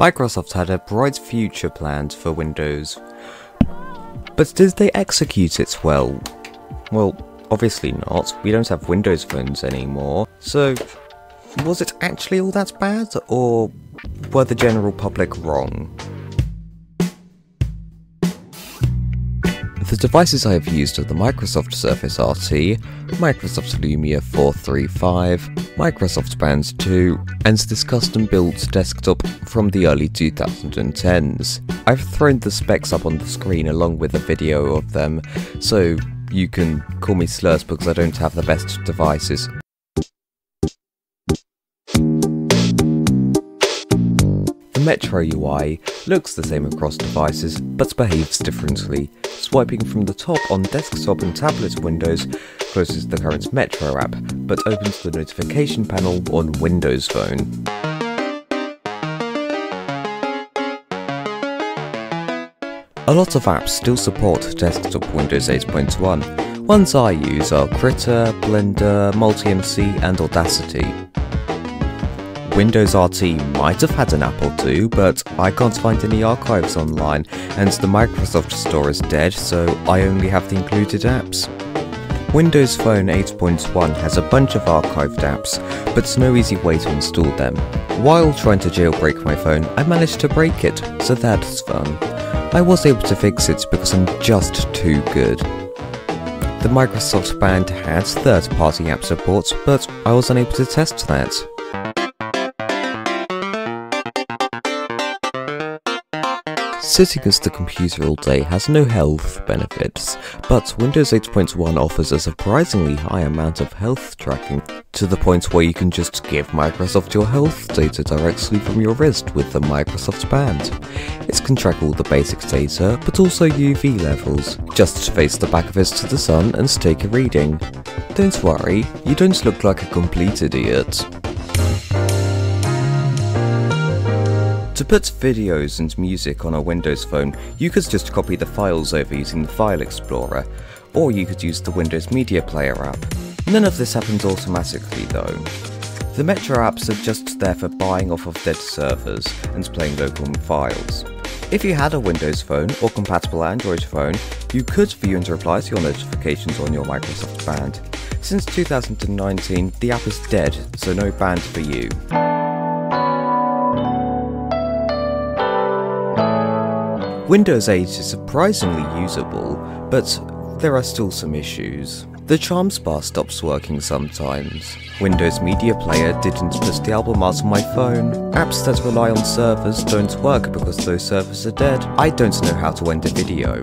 Microsoft had a bright future planned for Windows. But did they execute it well? Well, obviously not. We don't have Windows phones anymore. So, was it actually all that bad, or were the general public wrong? The devices I have used are the Microsoft Surface RT, Microsoft Lumia 435, Microsoft Band 2, and this custom built desktop from the early 2010s. I've thrown the specs up on the screen along with a video of them, so you can call me slurs because I don't have the best devices. Metro UI looks the same across devices, but behaves differently. Swiping from the top on desktop and tablet windows closes the current Metro app, but opens the notification panel on Windows Phone. A lot of apps still support desktop Windows 8.1. Ones I use are Krita, Blender, MultiMC and Audacity. Windows RT might have had an Apple two, but I can't find any archives online, and the Microsoft Store is dead, so I only have the included apps. Windows Phone 8.1 has a bunch of archived apps, but no easy way to install them. While trying to jailbreak my phone, I managed to break it, so that's fun. I was able to fix it because I'm just too good. The Microsoft Band had third-party app support, but I was unable to test that. Sitting at the computer all day has no health benefits, but Windows 8.1 offers a surprisingly high amount of health tracking, to the point where you can just give Microsoft your health data directly from your wrist with the Microsoft Band. It can track all the basic data, but also UV levels. Just face the back of it to the sun and take a reading. Don't worry, you don't look like a complete idiot. To put videos and music on a Windows phone, you could just copy the files over using the File Explorer, or you could use the Windows Media Player app. None of this happens automatically though. The Metro apps are just there for buying off of dead servers and playing local files. If you had a Windows phone or compatible Android phone, you could view and reply to your notifications on your Microsoft Band. Since 2019, the app is dead, so no band for you. Windows 8 is surprisingly usable, but there are still some issues. The Charms bar stops working sometimes. Windows Media Player didn't put the album art on my phone. Apps that rely on servers don't work because those servers are dead. I don't know how to end a video.